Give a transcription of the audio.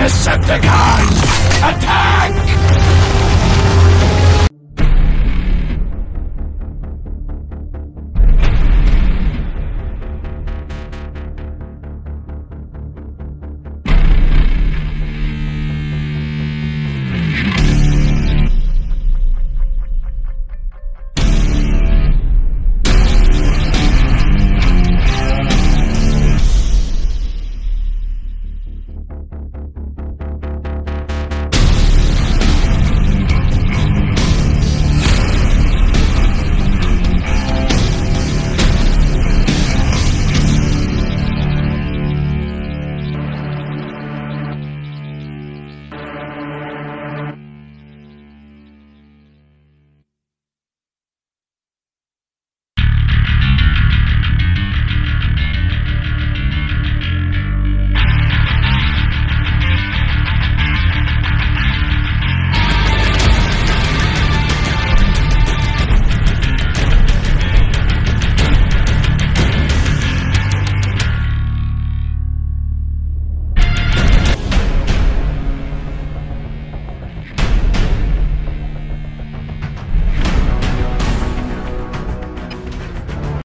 Decepticons!